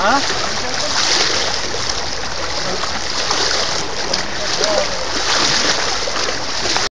Ha?